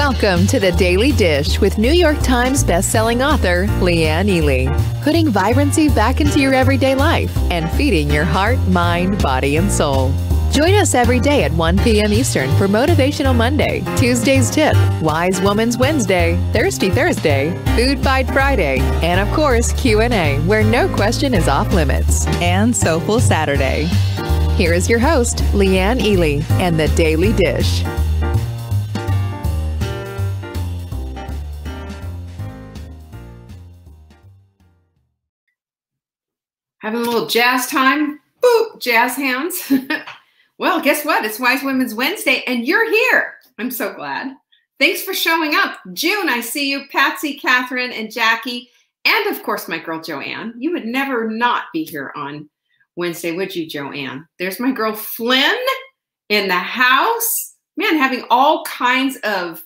Welcome to the Daily Dish with New York Times bestselling author Leanne Ely. Putting vibrancy back into your everyday life and feeding your heart, mind, body, and soul. Join us every day at 1 p.m. Eastern for Motivational Monday, Tuesday's Tip, Wise Woman's Wednesday, Thirsty Thursday, Food Fight Friday, and of course Q&A, where no question is off limits, and Soulful Saturday. Here is your host, Leanne Ely, and the Daily Dish. Jazz time. Boop, jazz hands. well, guess what? It's Wise Women's Wednesday, and you're here. I'm so glad. Thanks for showing up. June, I see you. Patsy, Catherine, and Jackie, and of course, my girl Joanne. You would never not be here on Wednesday, would you, Joanne? There's my girl Flynn in the house. Man, having all kinds of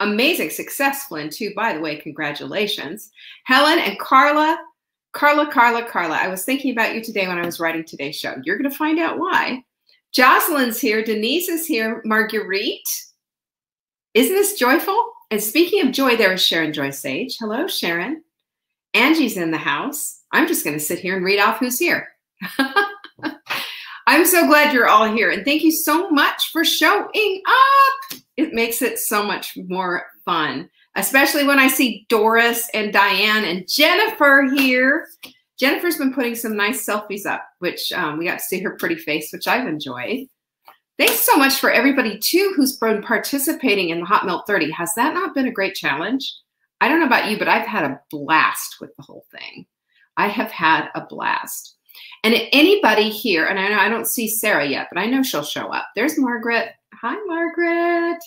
amazing success, Flynn, too. By the way, congratulations. Helen and Carla Carla, Carla, Carla, I was thinking about you today when I was writing today's show. You're going to find out why. Jocelyn's here. Denise is here. Marguerite. Isn't this joyful? And speaking of joy, there is Sharon Joy Sage. Hello, Sharon. Angie's in the house. I'm just going to sit here and read off who's here. I'm so glad you're all here. And thank you so much for showing up. It makes it so much more fun especially when I see Doris and Diane and Jennifer here. Jennifer's been putting some nice selfies up, which um, we got to see her pretty face, which I've enjoyed. Thanks so much for everybody, too, who's been participating in the Hot Melt 30. Has that not been a great challenge? I don't know about you, but I've had a blast with the whole thing. I have had a blast. And anybody here, and I know I don't see Sarah yet, but I know she'll show up. There's Margaret. Hi, Margaret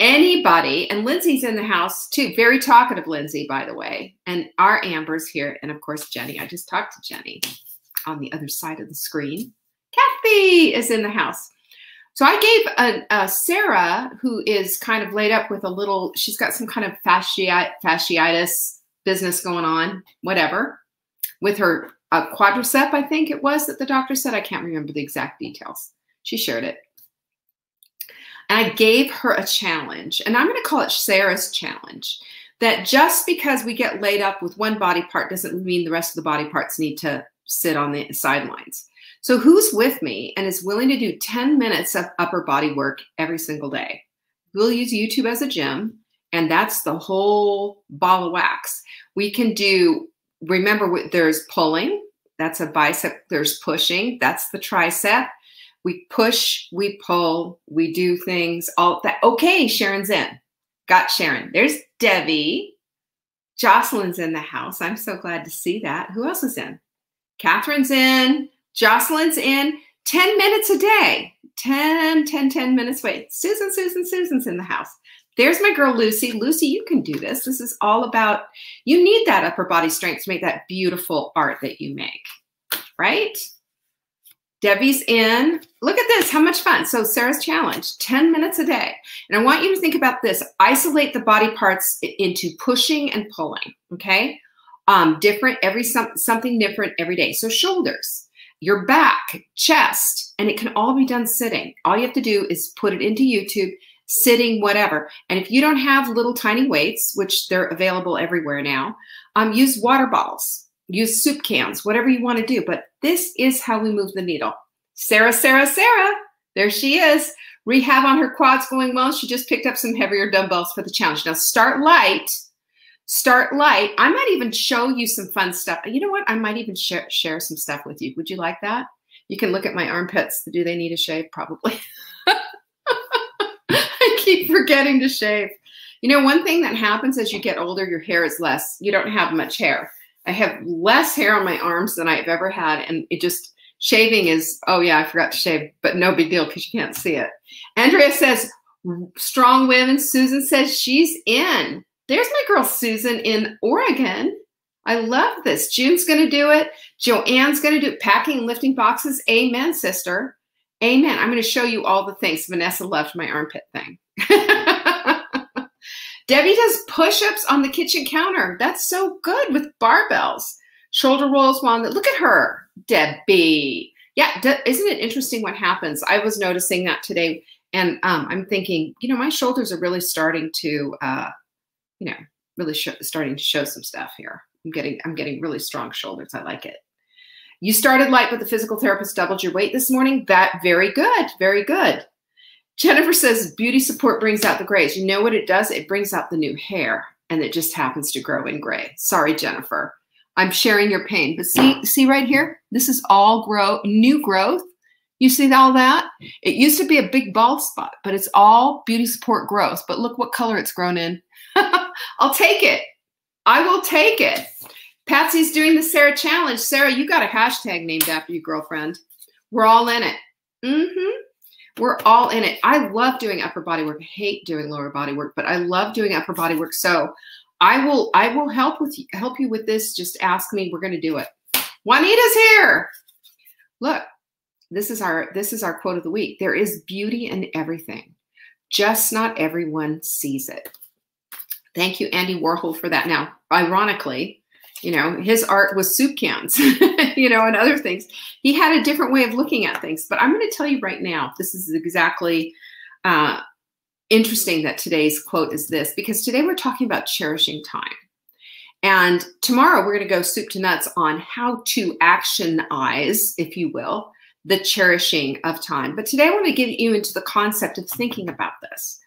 anybody, and Lindsay's in the house too. Very talkative, Lindsay, by the way. And our Amber's here. And of course, Jenny. I just talked to Jenny on the other side of the screen. Kathy is in the house. So I gave a, a Sarah, who is kind of laid up with a little, she's got some kind of fasciitis, fasciitis business going on, whatever, with her uh, quadricep, I think it was that the doctor said. I can't remember the exact details. She shared it. I gave her a challenge, and I'm going to call it Sarah's challenge that just because we get laid up with one body part doesn't mean the rest of the body parts need to sit on the sidelines. So, who's with me and is willing to do 10 minutes of upper body work every single day? We'll use YouTube as a gym, and that's the whole ball of wax. We can do, remember, there's pulling, that's a bicep, there's pushing, that's the tricep, we push, we pull, we do things, all that. Okay, Sharon's in. Got Sharon. There's Debbie. Jocelyn's in the house. I'm so glad to see that. Who else is in? Catherine's in. Jocelyn's in. 10 minutes a day. 10, 10, 10 minutes. Wait, Susan, Susan, Susan's in the house. There's my girl, Lucy. Lucy, you can do this. This is all about, you need that upper body strength to make that beautiful art that you make, right? Debbie's in. Look at this, how much fun. So Sarah's challenge, 10 minutes a day. And I want you to think about this. Isolate the body parts into pushing and pulling, okay? Um, different, every some, something different every day. So shoulders, your back, chest, and it can all be done sitting. All you have to do is put it into YouTube, sitting, whatever. And if you don't have little tiny weights, which they're available everywhere now, um, use water bottles use soup cans, whatever you want to do. But this is how we move the needle. Sarah, Sarah, Sarah, there she is. Rehab on her quads going well. She just picked up some heavier dumbbells for the challenge. Now start light. Start light. I might even show you some fun stuff. You know what? I might even share, share some stuff with you. Would you like that? You can look at my armpits. Do they need a shave? Probably. I keep forgetting to shave. You know, one thing that happens as you get older, your hair is less. You don't have much hair. I have less hair on my arms than I've ever had. And it just, shaving is, oh yeah, I forgot to shave, but no big deal because you can't see it. Andrea says, strong women. Susan says she's in. There's my girl Susan in Oregon. I love this. June's going to do it. Joanne's going to do it. Packing and lifting boxes. Amen, sister. Amen. I'm going to show you all the things. Vanessa loved my armpit thing. Debbie does push-ups on the kitchen counter. That's so good with barbells. Shoulder rolls while look at her, Debbie. Yeah, isn't it interesting what happens? I was noticing that today And um, I'm thinking, you know, my shoulders are really starting to, uh, you know, really starting to show some stuff here. I'm getting, I'm getting really strong shoulders. I like it. You started light, but the physical therapist doubled your weight this morning. That very good, very good. Jennifer says beauty support brings out the grays. You know what it does? It brings out the new hair, and it just happens to grow in gray. Sorry, Jennifer. I'm sharing your pain. But see, see right here? This is all grow new growth. You see all that? It used to be a big bald spot, but it's all beauty support growth. But look what color it's grown in. I'll take it. I will take it. Patsy's doing the Sarah challenge. Sarah, you got a hashtag named after your girlfriend. We're all in it. Mm-hmm. We're all in it. I love doing upper body work. I hate doing lower body work, but I love doing upper body work. So I will I will help with help you with this. Just ask me. We're going to do it. Juanita's here. Look, this is our this is our quote of the week. There is beauty in everything. Just not everyone sees it. Thank you, Andy Warhol, for that. Now, ironically, you know, his art was soup cans, you know, and other things. He had a different way of looking at things. But I'm going to tell you right now, this is exactly uh, interesting that today's quote is this because today we're talking about cherishing time. And tomorrow we're going to go soup to nuts on how to actionize, if you will, the cherishing of time. But today I want to get you into the concept of thinking about this.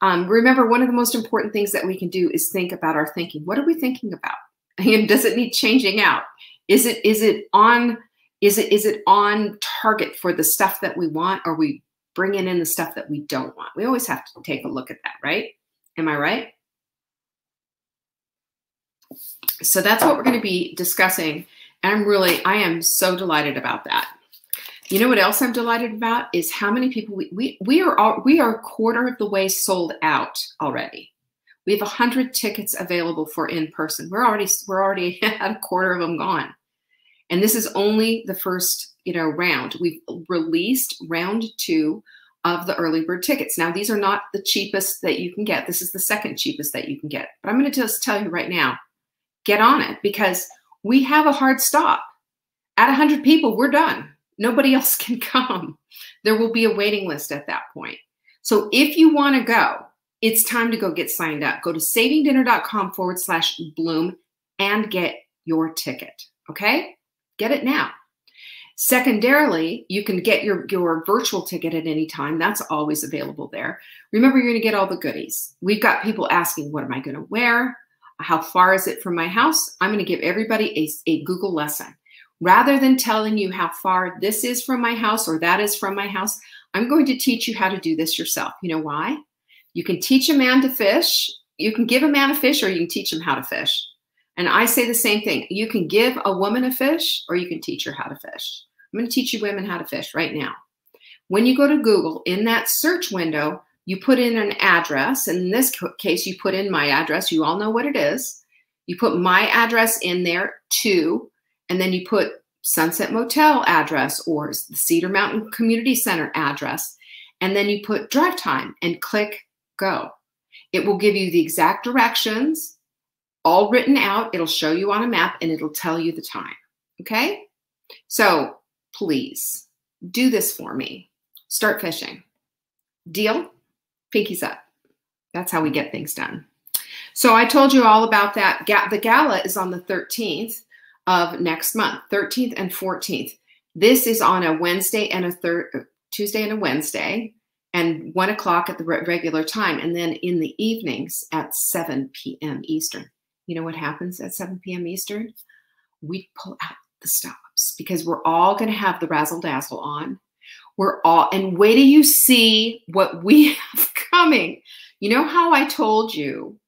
Um, remember, one of the most important things that we can do is think about our thinking. What are we thinking about? And does it need changing out? Is it is it on is it is it on target for the stuff that we want? Or we bringing in the stuff that we don't want. We always have to take a look at that, right? Am I right? So that's what we're going to be discussing. And I'm really, I am so delighted about that. You know what else I'm delighted about is how many people we we, we are all, we are a quarter of the way sold out already. We have 100 tickets available for in person. We're already we're already at a quarter of them gone. And this is only the first you know, round. We've released round two of the early bird tickets. Now, these are not the cheapest that you can get. This is the second cheapest that you can get. But I'm going to just tell you right now, get on it because we have a hard stop. At 100 people, we're done. Nobody else can come. There will be a waiting list at that point. So if you want to go, it's time to go get signed up. Go to savingdinner.com forward slash bloom and get your ticket. Okay? Get it now. Secondarily, you can get your, your virtual ticket at any time. That's always available there. Remember, you're going to get all the goodies. We've got people asking, what am I going to wear? How far is it from my house? I'm going to give everybody a, a Google lesson. Rather than telling you how far this is from my house or that is from my house, I'm going to teach you how to do this yourself. You know why? You can teach a man to fish. You can give a man a fish or you can teach him how to fish. And I say the same thing. You can give a woman a fish or you can teach her how to fish. I'm going to teach you women how to fish right now. When you go to Google, in that search window, you put in an address. And in this case, you put in my address. You all know what it is. You put my address in there too, and then you put Sunset Motel address or the Cedar Mountain Community Center address. And then you put drive time and click go. It will give you the exact directions, all written out. It'll show you on a map and it'll tell you the time. Okay? So please do this for me. Start fishing. Deal? Pinkies up. That's how we get things done. So I told you all about that. The gala is on the 13th of next month, 13th and 14th. This is on a Wednesday and a third uh, Tuesday and a Wednesday, and one o'clock at the regular time, and then in the evenings at 7 p.m. Eastern. You know what happens at 7 p.m. Eastern? We pull out the stops because we're all going to have the razzle dazzle on. We're all, and wait till you see what we have coming. You know how I told you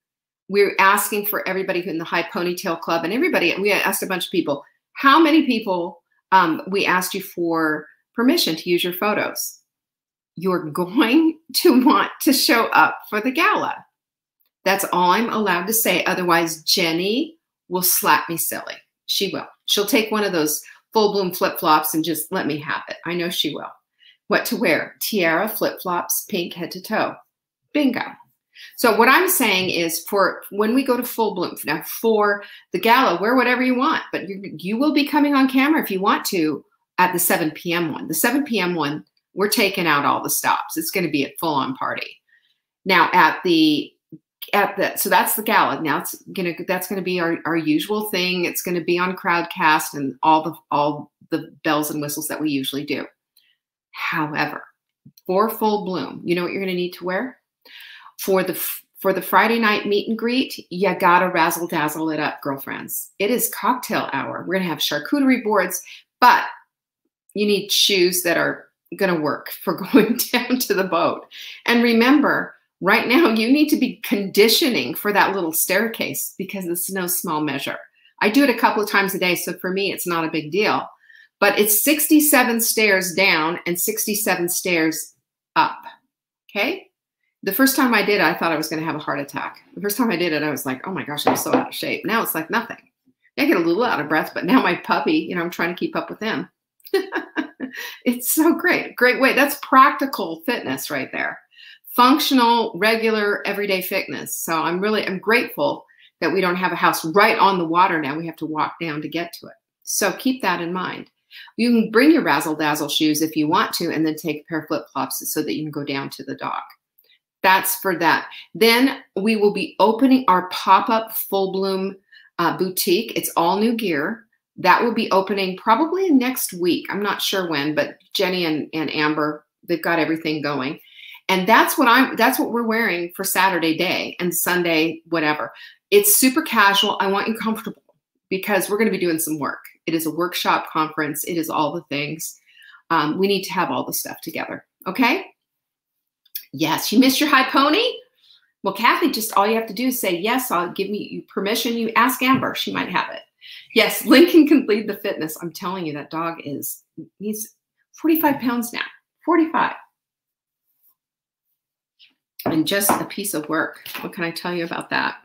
we're asking for everybody in the High Ponytail Club and everybody, we asked a bunch of people, how many people um, we asked you for permission to use your photos? You're going to want to show up for the gala. That's all I'm allowed to say. Otherwise, Jenny will slap me silly. She will. She'll take one of those full bloom flip flops and just let me have it. I know she will. What to wear? Tiara, flip flops, pink head to toe. Bingo. So what I'm saying is for when we go to full bloom, now for the gala, wear whatever you want, but you, you will be coming on camera if you want to at the 7 p.m. one. The 7 p.m. one, we're taking out all the stops. It's going to be a full on party. Now at the at the so that's the gala. Now it's gonna that's gonna be our, our usual thing. It's gonna be on Crowdcast and all the all the bells and whistles that we usually do. However, for full bloom, you know what you're gonna need to wear? For the for the Friday night meet and greet, you gotta razzle dazzle it up, girlfriends. It is cocktail hour. We're gonna have charcuterie boards, but you need shoes that are gonna work for going down to the boat. And remember, right now you need to be conditioning for that little staircase because it's no small measure. I do it a couple of times a day, so for me, it's not a big deal. But it's 67 stairs down and 67 stairs up. Okay? The first time I did it, I thought I was going to have a heart attack. The first time I did it, I was like, oh my gosh, I'm so out of shape. Now it's like nothing. I get a little out of breath, but now my puppy, you know, I'm trying to keep up with him. it's so great. Great way. That's practical fitness right there functional, regular, everyday fitness. So I'm really, I'm grateful that we don't have a house right on the water now. We have to walk down to get to it. So keep that in mind. You can bring your razzle dazzle shoes if you want to, and then take a pair of flip flops so that you can go down to the dock. That's for that. Then we will be opening our pop up full bloom uh, boutique. It's all new gear. That will be opening probably next week. I'm not sure when, but Jenny and, and Amber, they've got everything going. And that's what i'm that's what we're wearing for saturday day and sunday whatever. It's super casual. I want you comfortable because we're going to be doing some work. It is a workshop conference. It is all the things. Um, we need to have all the stuff together. Okay? Yes. You missed your high pony? Well kathy just all you have to do is say yes i'll give me you permission you ask amber. She might have it yes lincoln can lead the fitness i'm telling you that dog is he's 45 pounds now 45 and just a piece of work. What can I tell you about that?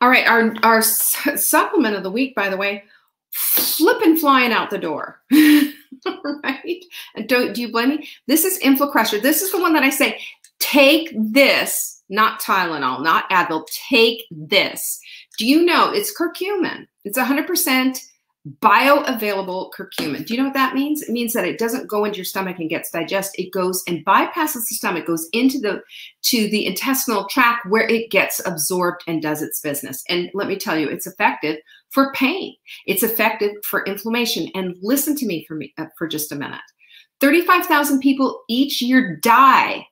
All right, our, our supplement of the week, by the way, flipping flying out the door. right? And don't do you blame me? This is InflaCrusher. This is the one that I say, take this, not Tylenol, not Advil, take this. Do you know it's curcumin? It's 100% bioavailable curcumin. Do you know what that means? It means that it doesn't go into your stomach and gets digested. It goes and bypasses the stomach, goes into the to the intestinal tract where it gets absorbed and does its business. And let me tell you, it's effective for pain. It's effective for inflammation. And listen to me for me uh, for just a minute. 35,000 people each year die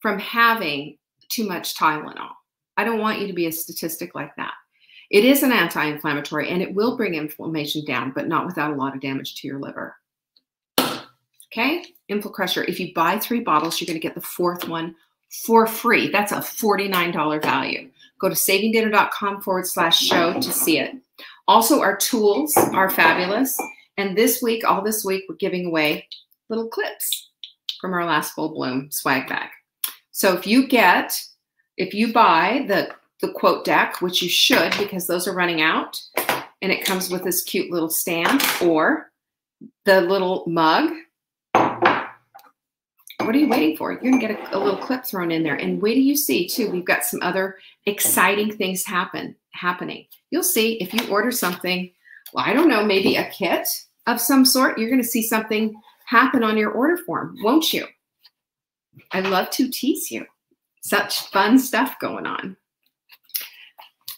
from having too much Tylenol. I don't want you to be a statistic like that. It is an anti-inflammatory and it will bring inflammation down, but not without a lot of damage to your liver. Okay, InflaCrusher. If you buy three bottles, you're going to get the fourth one for free. That's a $49 value. Go to savingdinner.com forward slash show to see it. Also, our tools are fabulous. And this week, all this week, we're giving away little clips from our last full bloom swag bag. So if you get, if you buy the the quote deck, which you should because those are running out. And it comes with this cute little stand or the little mug. What are you waiting for? You're gonna get a, a little clip thrown in there. And wait till you see too, we've got some other exciting things happen happening. You'll see if you order something, well, I don't know, maybe a kit of some sort, you're gonna see something happen on your order form, won't you? I love to tease you. Such fun stuff going on.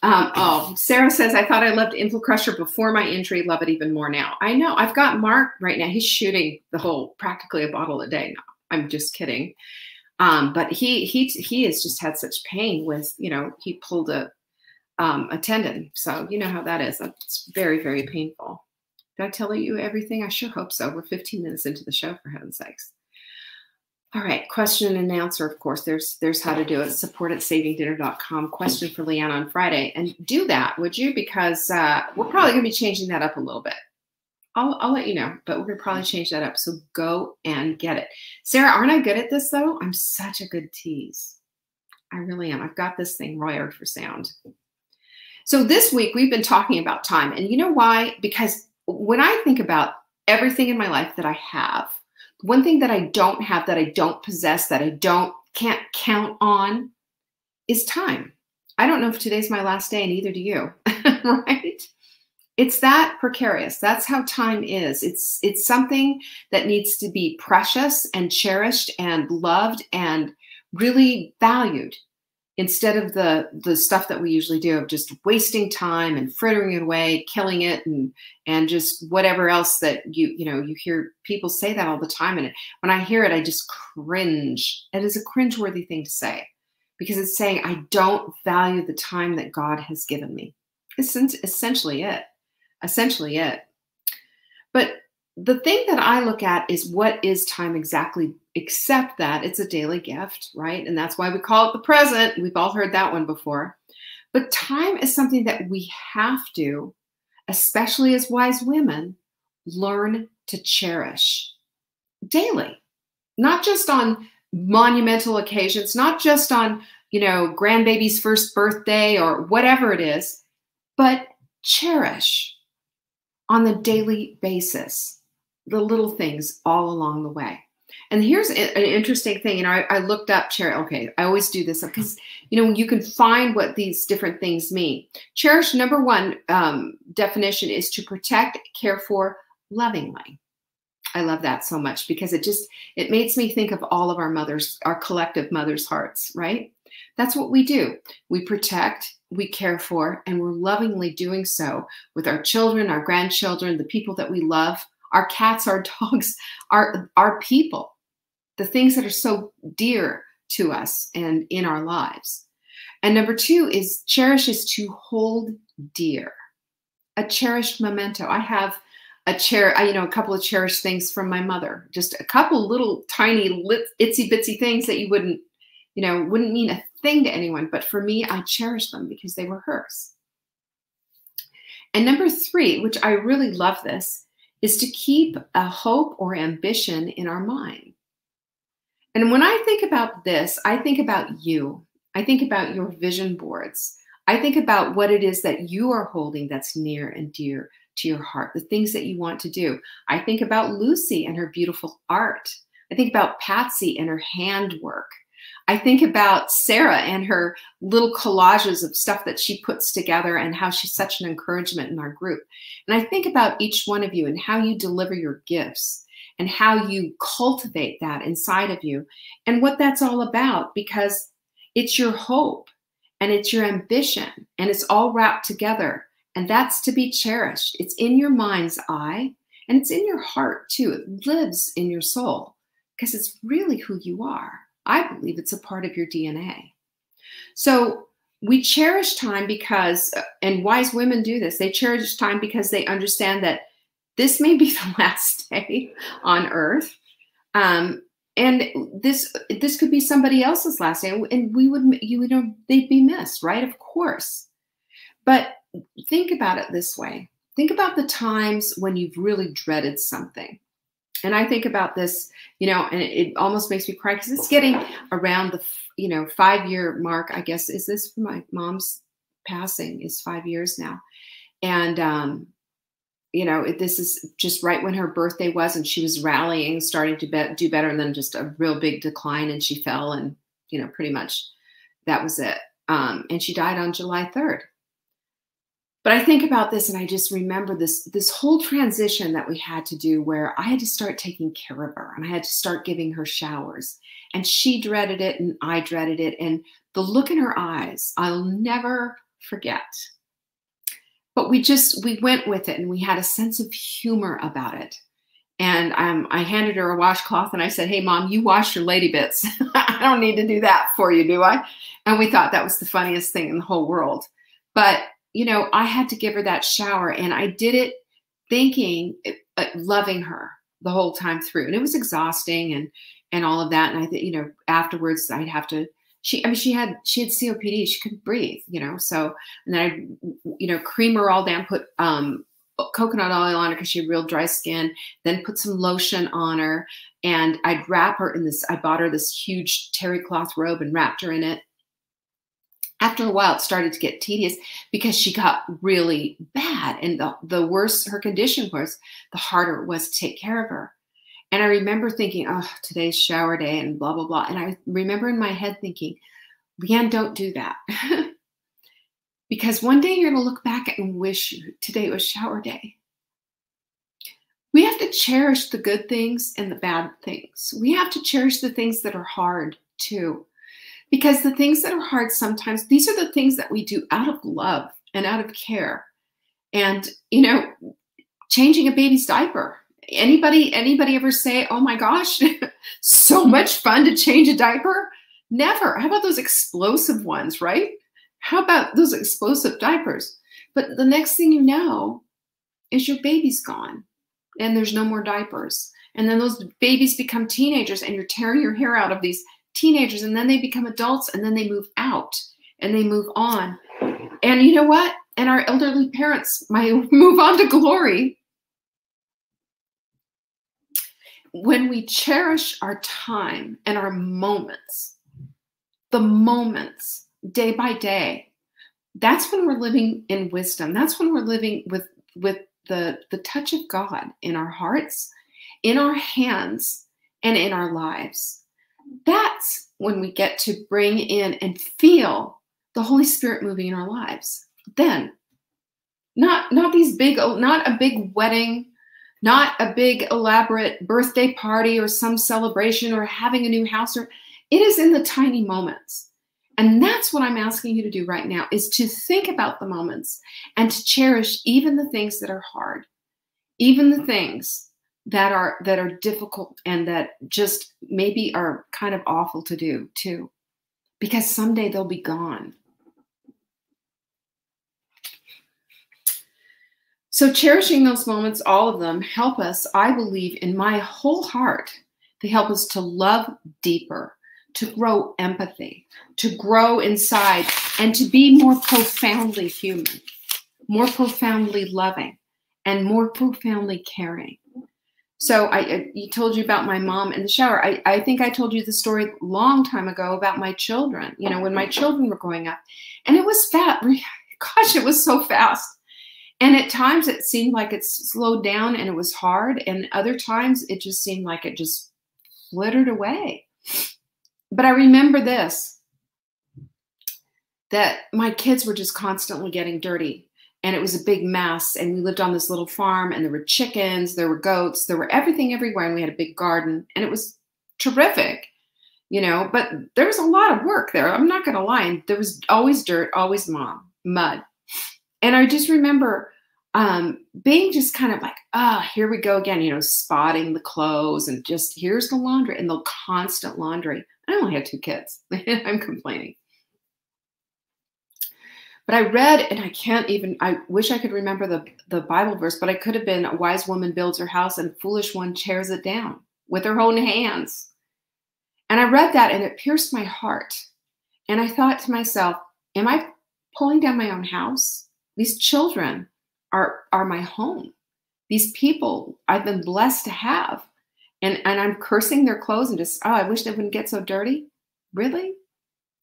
Um, oh, Sarah says, I thought I loved InflaCrusher before my injury. Love it even more now. I know. I've got Mark right now. He's shooting the whole practically a bottle a day. No, I'm just kidding. Um, but he he he has just had such pain with you know he pulled a um, a tendon. So you know how that is. It's very very painful. Did I tell you everything? I sure hope so. We're 15 minutes into the show, for heaven's sakes. All right, question and answer, of course. There's there's how to do it. Support at savingdinner.com. Question for Leanne on Friday. And do that, would you? Because uh, we're probably going to be changing that up a little bit. I'll, I'll let you know, but we're going to probably change that up. So go and get it. Sarah, aren't I good at this, though? I'm such a good tease. I really am. I've got this thing wired for sound. So this week, we've been talking about time. And you know why? Because when I think about everything in my life that I have, one thing that I don't have, that I don't possess, that I don't can't count on is time. I don't know if today's my last day, and neither do you, right? it's that precarious. That's how time is. It's it's something that needs to be precious and cherished and loved and really valued instead of the the stuff that we usually do of just wasting time and frittering it away, killing it and and just whatever else that you you know you hear people say that all the time and when I hear it I just cringe. It is a cringeworthy thing to say because it's saying I don't value the time that God has given me. It's essentially it essentially it. But the thing that I look at is what is time exactly, except that it's a daily gift, right? And that's why we call it the present. We've all heard that one before. But time is something that we have to, especially as wise women, learn to cherish daily, not just on monumental occasions, not just on, you know, grandbaby's first birthday or whatever it is, but cherish on the daily basis, the little things all along the way. And here's an interesting thing. You know, I, I looked up cherish. Okay, I always do this because you know you can find what these different things mean. Cherish number one um, definition is to protect, care for, lovingly. I love that so much because it just it makes me think of all of our mothers, our collective mothers' hearts. Right? That's what we do. We protect, we care for, and we're lovingly doing so with our children, our grandchildren, the people that we love, our cats, our dogs, our, our people, the things that are so dear to us and in our lives. And number two is cherish is to hold dear, a cherished memento. I have a chair, you know, a couple of cherished things from my mother, just a couple little tiny itsy bitsy things that you wouldn't, you know, wouldn't mean a thing to anyone, but for me, I cherish them because they were hers. And number three, which I really love this, is to keep a hope or ambition in our mind. And when I think about this, I think about you. I think about your vision boards. I think about what it is that you are holding that's near and dear to your heart, the things that you want to do. I think about Lucy and her beautiful art. I think about Patsy and her handwork. I think about Sarah and her little collages of stuff that she puts together and how she's such an encouragement in our group. And I think about each one of you and how you deliver your gifts and how you cultivate that inside of you and what that's all about because it's your hope and it's your ambition and it's all wrapped together. And that's to be cherished. It's in your mind's eye and it's in your heart too. It lives in your soul because it's really who you are. I believe it's a part of your DNA. So we cherish time because, and wise women do this, they cherish time because they understand that this may be the last day on earth. Um, and this this could be somebody else's last day and we would you know they'd be missed right of course but think about it this way think about the times when you've really dreaded something and I think about this, you know, and it, it almost makes me cry because it's getting around the, you know, five year mark. I guess is this for my mom's passing is five years now, and um, you know, it, this is just right when her birthday was, and she was rallying, starting to be, do better, and then just a real big decline, and she fell, and you know, pretty much that was it. Um, and she died on July third. But I think about this and I just remember this this whole transition that we had to do where I had to start taking care of her and I had to start giving her showers. And she dreaded it and I dreaded it. And the look in her eyes, I'll never forget. But we just we went with it and we had a sense of humor about it. And um, I handed her a washcloth and I said, Hey, mom, you wash your lady bits. I don't need to do that for you, do I? And we thought that was the funniest thing in the whole world. But you know, I had to give her that shower and I did it thinking, uh, loving her the whole time through. And it was exhausting and, and all of that. And I think, you know, afterwards I'd have to, she, I mean, she had, she had COPD, she couldn't breathe, you know? So, and then I, you know, cream her all down, put, um, coconut oil on her because she had real dry skin, then put some lotion on her. And I'd wrap her in this, I bought her this huge terry cloth robe and wrapped her in it after a while, it started to get tedious because she got really bad. And the, the worse her condition was, the harder it was to take care of her. And I remember thinking, oh, today's shower day and blah, blah, blah. And I remember in my head thinking, Leanne, don't do that. Because one day you're going to look back and wish today was shower day. We have to cherish the good things and the bad things. We have to cherish the things that are hard too. Because the things that are hard sometimes, these are the things that we do out of love and out of care. And, you know, changing a baby's diaper. Anybody, anybody ever say, oh my gosh, so hmm. much fun to change a diaper? Never. How about those explosive ones, right? How about those explosive diapers? But the next thing you know is your baby's gone and there's no more diapers. And then those babies become teenagers and you're tearing your hair out of these teenagers and then they become adults and then they move out and they move on. And you know what? And our elderly parents might move on to glory. When we cherish our time and our moments, the moments day by day, that's when we're living in wisdom. That's when we're living with with the, the touch of God in our hearts, in our hands, and in our lives. That's when we get to bring in and feel the Holy Spirit moving in our lives. Then, not not these big, not a big wedding, not a big elaborate birthday party or some celebration or having a new house. Or it is in the tiny moments. And that's what I'm asking you to do right now is to think about the moments and to cherish even the things that are hard, even the things that are that are difficult and that just maybe are kind of awful to do too. Because someday they'll be gone. So cherishing those moments, all of them, help us, I believe, in my whole heart, they help us to love deeper, to grow empathy, to grow inside, and to be more profoundly human, more profoundly loving, and more profoundly caring. So I, I told you about my mom in the shower. I, I think I told you the story long time ago about my children, you know, when my children were growing up. And it was fat. Gosh, it was so fast. And at times it seemed like it slowed down and it was hard. And other times it just seemed like it just flittered away. But I remember this that my kids were just constantly getting dirty and it was a big mess and we lived on this little farm and there were chickens there were goats there were everything everywhere and we had a big garden and it was terrific you know but there was a lot of work there i'm not going to lie and there was always dirt always mom mud and i just remember um, being just kind of like ah oh, here we go again you know spotting the clothes and just here's the laundry and the constant laundry I only had two kids. I'm complaining. But I read, and I can't even, I wish I could remember the, the Bible verse, but I could have been a wise woman builds her house and foolish one tears it down with her own hands. And I read that and it pierced my heart. And I thought to myself, am I pulling down my own house? These children are, are my home. These people I've been blessed to have and and I'm cursing their clothes and just oh I wish they wouldn't get so dirty. Really?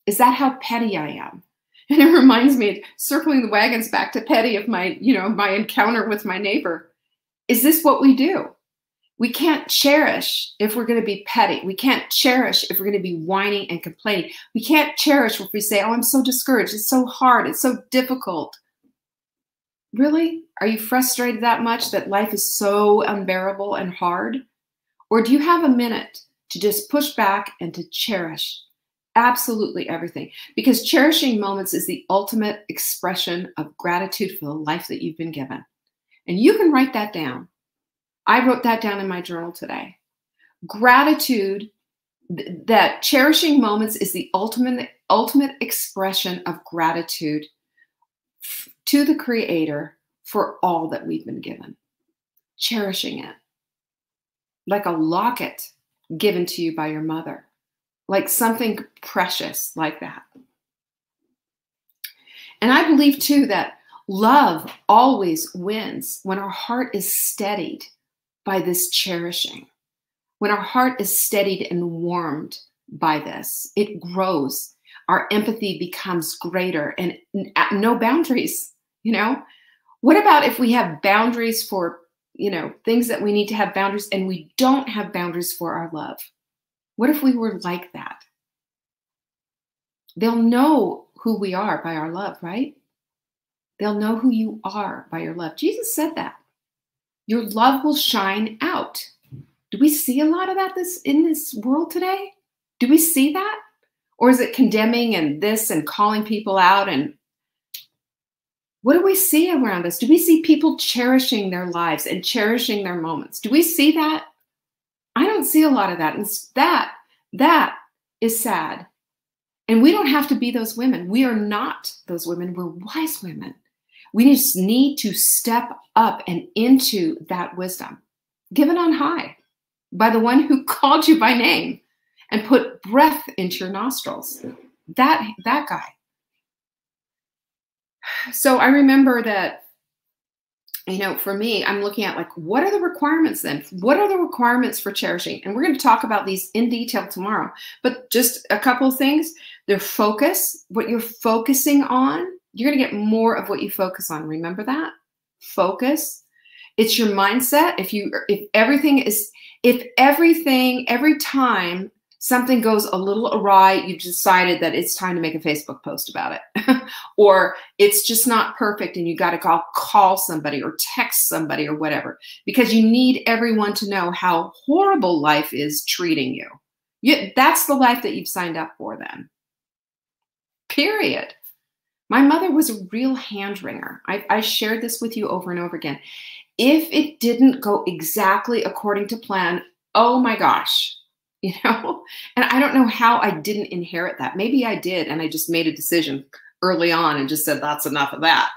Is that how petty I am? And it reminds me, circling the wagons back to petty of my, you know, my encounter with my neighbor. Is this what we do? We can't cherish if we're going to be petty. We can't cherish if we're going to be whining and complaining. We can't cherish if we say, oh, I'm so discouraged. It's so hard. It's so difficult. Really? Are you frustrated that much that life is so unbearable and hard? Or do you have a minute to just push back and to cherish absolutely everything? Because cherishing moments is the ultimate expression of gratitude for the life that you've been given. And you can write that down. I wrote that down in my journal today. Gratitude that cherishing moments is the ultimate ultimate expression of gratitude to the creator for all that we've been given. Cherishing it like a locket given to you by your mother, like something precious like that. And I believe too that love always wins when our heart is steadied by this cherishing. When our heart is steadied and warmed by this, it grows. Our empathy becomes greater and no boundaries, you know? What about if we have boundaries for you know, things that we need to have boundaries and we don't have boundaries for our love. What if we were like that? They'll know who we are by our love, right? They'll know who you are by your love. Jesus said that. Your love will shine out. Do we see a lot of that this in this world today? Do we see that? Or is it condemning and this and calling people out and what do we see around us? Do we see people cherishing their lives and cherishing their moments? Do we see that? I don't see a lot of that. And that that is sad. And we don't have to be those women. We are not those women. We're wise women. We just need to step up and into that wisdom given on high by the one who called you by name and put breath into your nostrils. That that guy. So I remember that you know, for me, I'm looking at like, what are the requirements then? What are the requirements for cherishing? And we're going to talk about these in detail tomorrow. But just a couple things. Their focus, what you're focusing on, you're going to get more of what you focus on. Remember that? Focus. It's your mindset. If you, if everything is, if everything, every time something goes a little awry, you've decided that it's time to make a Facebook post about it. or it's just not perfect and you got to call, call somebody or text somebody or whatever because you need everyone to know how horrible life is treating you. you that's the life that you've signed up for then. Period. My mother was a real hand wringer. I, I shared this with you over and over again. If it didn't go exactly according to plan, oh my gosh, you know? And I don't know how I didn't inherit that. Maybe I did, and I just made a decision early on and just said, that's enough of that.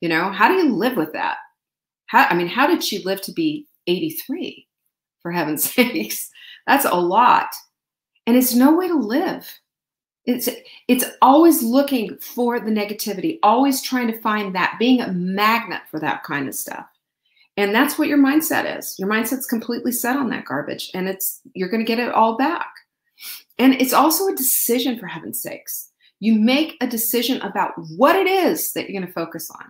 You know, how do you live with that? How, I mean, how did she live to be 83? For heaven's sakes, that's a lot. And it's no way to live. It's it's always looking for the negativity, always trying to find that, being a magnet for that kind of stuff. And that's what your mindset is. Your mindset's completely set on that garbage and it's you're going to get it all back. And it's also a decision for heaven's sakes. You make a decision about what it is that you're going to focus on,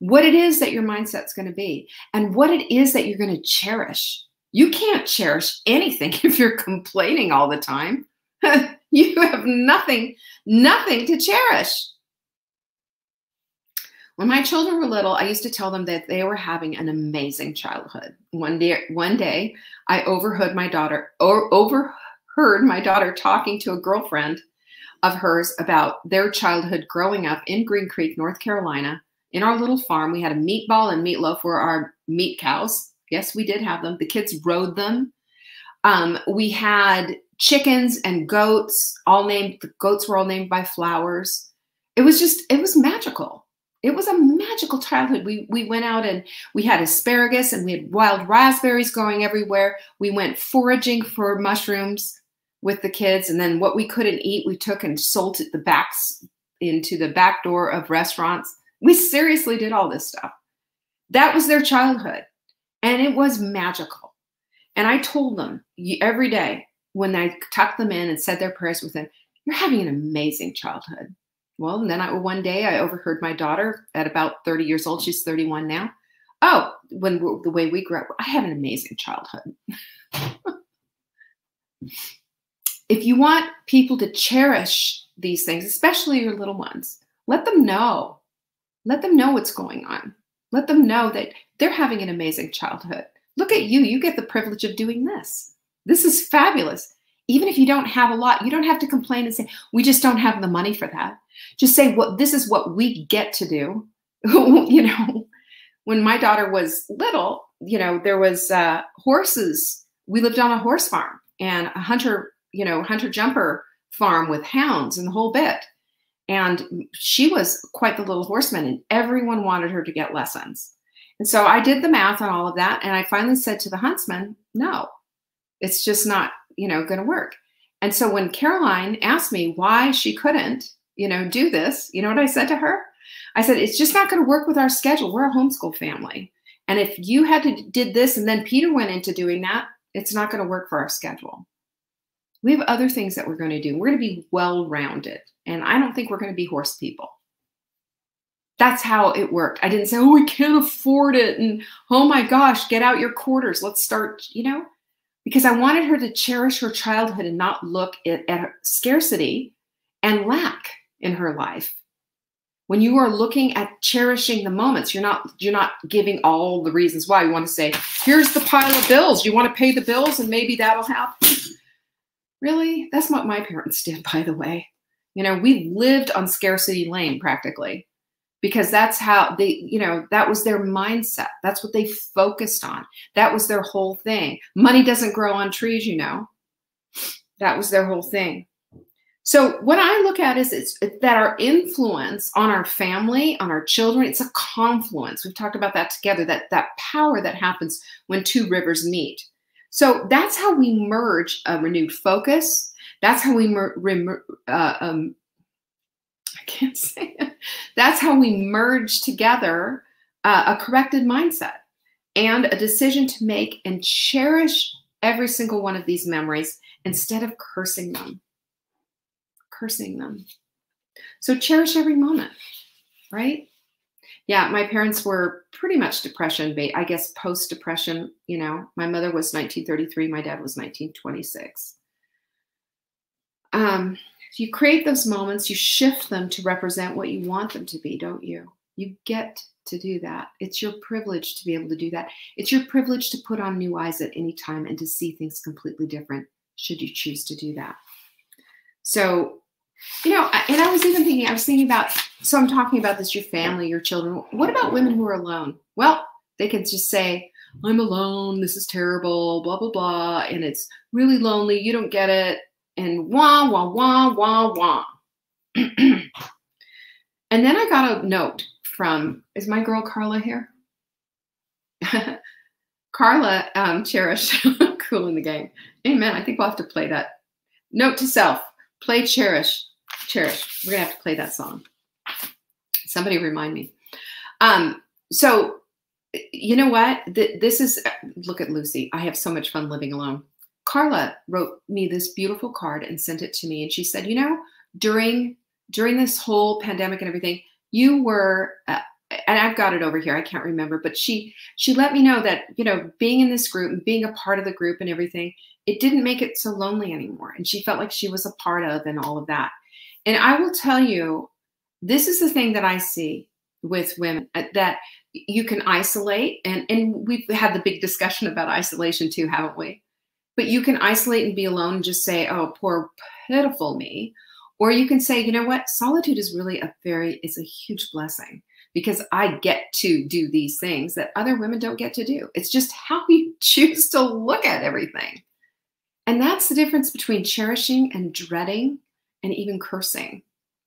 what it is that your mindset's going to be, and what it is that you're going to cherish. You can't cherish anything if you're complaining all the time. you have nothing, nothing to cherish. When my children were little, I used to tell them that they were having an amazing childhood. One day, one day, I overheard my daughter or overheard my daughter talking to a girlfriend of hers about their childhood growing up in Green Creek, North Carolina. In our little farm, we had a meatball and meatloaf for our meat cows. Yes, we did have them. The kids rode them. Um, we had chickens and goats, all named, the goats were all named by flowers. It was just, it was magical it was a magical childhood. We we went out and we had asparagus and we had wild raspberries growing everywhere. We went foraging for mushrooms with the kids, and then what we couldn't eat, we took and sold the backs into the back door of restaurants. We seriously did all this stuff. That was their childhood, and it was magical. And I told them every day when I tucked them in and said their prayers with them, "You're having an amazing childhood." Well, and then I, one day I overheard my daughter at about 30 years old, she's 31 now. Oh, when the way we grew up, I had an amazing childhood. if you want people to cherish these things, especially your little ones, let them know. Let them know what's going on. Let them know that they're having an amazing childhood. Look at you. You get the privilege of doing this. This is fabulous. Even if you don't have a lot, you don't have to complain and say, we just don't have the money for that. Just say, what this is what we get to do. you know, when my daughter was little, you know, there was uh, horses. We lived on a horse farm and a hunter, you know, hunter jumper farm with hounds and the whole bit. And she was quite the little horseman, and everyone wanted her to get lessons. And so I did the math on all of that, and I finally said to the huntsman, "No, it's just not, you know, going to work." And so when Caroline asked me why she couldn't, you know, do this, you know what I said to her? I said, it's just not going to work with our schedule. We're a homeschool family. And if you had to did this and then Peter went into doing that, it's not going to work for our schedule. We have other things that we're going to do. We're going to be well-rounded. And I don't think we're going to be horse people. That's how it worked. I didn't say, oh, we can't afford it. And oh my gosh, get out your quarters. Let's start, you know, because I wanted her to cherish her childhood and not look at, at scarcity and lack in her life. when you are looking at cherishing the moments you're not you're not giving all the reasons why. You want to say here's the pile of bills. You want to pay the bills and maybe that'll happen really? That's what my parents did by the way. You know we lived on scarcity lane practically because that's how they you know that was their mindset that's what they focused on that was their whole thing money doesn't grow on trees you know that was their whole thing so what I look at is it's, that our influence on our family, on our children, it's a confluence. We've talked about that together, that, that power that happens when two rivers meet. So that's how we merge a renewed focus. That's how we, mer- uh, um, I can't say it. That's how we merge together uh, a corrected mindset and a decision to make and cherish every single one of these memories instead of cursing them cursing them. So cherish every moment, right? Yeah, my parents were pretty much depression, I guess post depression. You know, my mother was 1933, my dad was 1926. Um, you create those moments, you shift them to represent what you want them to be, don't you? You get to do that. It's your privilege to be able to do that. It's your privilege to put on new eyes at any time and to see things completely different, should you choose to do that. So you know, and I was even thinking, I was thinking about, so I'm talking about this, your family, your children. What about women who are alone? Well, they could just say, I'm alone, this is terrible, blah, blah, blah, and it's really lonely, you don't get it, and wah, wah, wah, wah, wah. and then I got a note from, is my girl Carla here? Carla um, Cherish, Kool & the Gang. Amen. I think we'll have to play that. Note to self play Cherish. Cherish. We're gonna have to play that song. Somebody remind me. Um, so you know what? This is look at Lucy. I have so much fun living alone. Carla wrote me this beautiful card and sent it to me, and she said, you know, during during this whole pandemic and everything, you were. Uh, and I've got it over here. I can't remember, but she she let me know that you know being in this group and being a part of the group and everything, it didn't make it so lonely anymore, and she felt like she was a part of and all of that. And I will tell you, this is the thing that I see with women uh, that you can isolate, and, and we've had the big discussion about isolation too, haven't we? But you can isolate and be alone and just say, oh, poor, pitiful me. Or you can say, you know what? Solitude is really a very, is a huge blessing because I get to do these things that other women don't get to do. It's just how you choose to look at everything. And that's the difference between cherishing and dreading and even cursing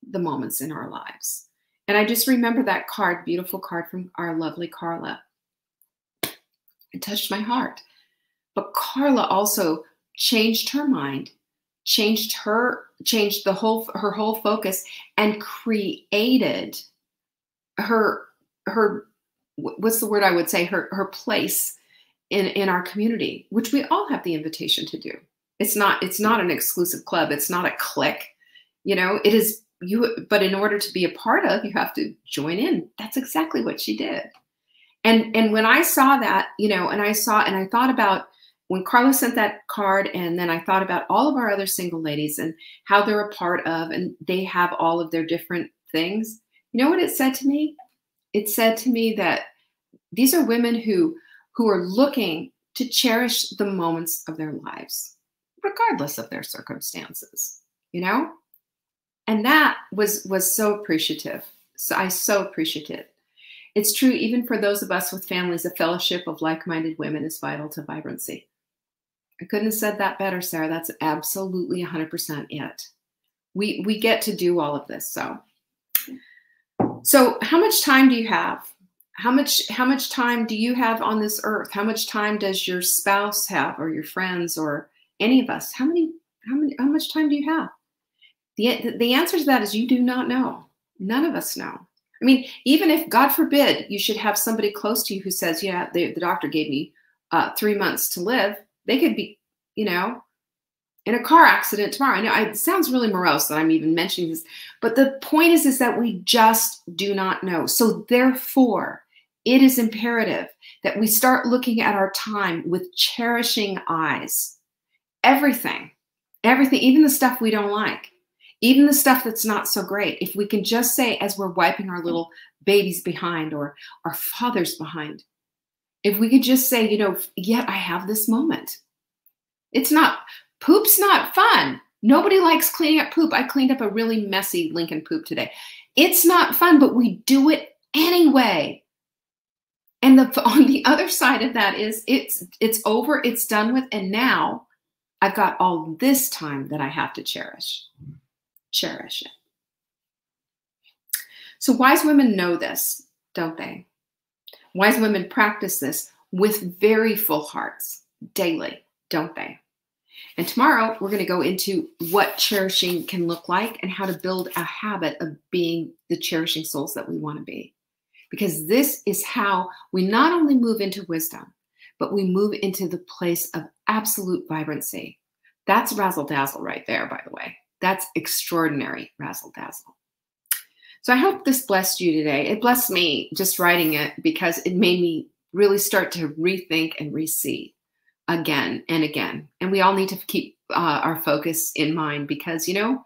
the moments in our lives. And I just remember that card, beautiful card from our lovely Carla. It touched my heart. But Carla also changed her mind, changed her, changed the whole her whole focus, and created her her what's the word I would say her her place in in our community, which we all have the invitation to do. It's not it's not an exclusive club. It's not a clique you know it is you but in order to be a part of you have to join in that's exactly what she did and and when i saw that you know and i saw and i thought about when carla sent that card and then i thought about all of our other single ladies and how they're a part of and they have all of their different things. You know what it said to me? It said to me that these are women who who are looking to cherish the moments of their lives regardless of their circumstances you know? And that was was so appreciative. So i so appreciate it. It's true even for those of us with families a fellowship of like-minded women is vital to vibrancy i couldn't have said that better sarah. That's absolutely 100% it. We we get to do all of this so. So how much time do you have? How much how much time do you have on this earth? How much time does your spouse have or your friends or any of us? How many how many how much time do you have? The, the answer to that is you do not know. None of us know. I mean, even if, God forbid, you should have somebody close to you who says, yeah, the the doctor gave me uh, three months to live, they could be, you know, in a car accident tomorrow. I know it sounds really morose that I'm even mentioning this, but the point is, is that we just do not know. So therefore, it is imperative that we start looking at our time with cherishing eyes. Everything, everything, even the stuff we don't like even the stuff that's not so great. If we can just say, as we're wiping our little babies behind or our fathers behind, if we could just say, you know, yet I have this moment. It's not, poop's not fun. Nobody likes cleaning up poop. I cleaned up a really messy Lincoln poop today. It's not fun, but we do it anyway. And the on the other side of that is it's it's over, it's done with, and now I've got all this time that I have to cherish. Cherish it. So wise women know this, don't they? Wise women practice this with very full hearts daily, don't they? And tomorrow we're going to go into what cherishing can look like and how to build a habit of being the cherishing souls that we want to be. Because this is how we not only move into wisdom, but we move into the place of absolute vibrancy. That's razzle dazzle right there, by the way. That's extraordinary razzle dazzle. So I hope this blessed you today. It blessed me just writing it because it made me really start to rethink and re-see again and again. And we all need to keep uh, our focus in mind because, you know,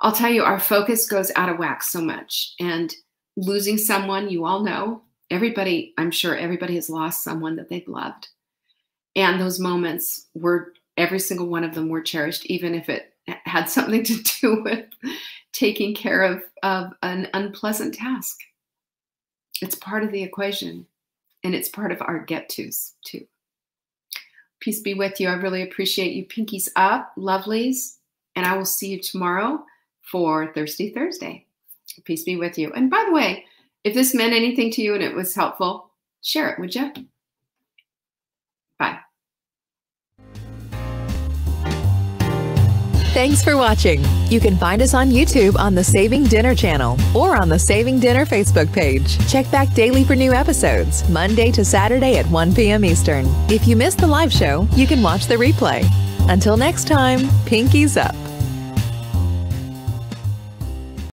I'll tell you, our focus goes out of whack so much. And losing someone, you all know, everybody, I'm sure everybody has lost someone that they've loved. And those moments were, every single one of them were cherished, even if it had something to do with taking care of, of an unpleasant task. It's part of the equation and it's part of our get tos too. Peace be with you. I really appreciate you. Pinkies up, lovelies. And I will see you tomorrow for Thirsty Thursday. Peace be with you. And by the way, if this meant anything to you and it was helpful, share it, would you? Thanks for watching. You can find us on YouTube on the Saving Dinner channel or on the Saving Dinner Facebook page. Check back daily for new episodes, Monday to Saturday at 1 p.m. Eastern. If you missed the live show, you can watch the replay. Until next time, pinkies up.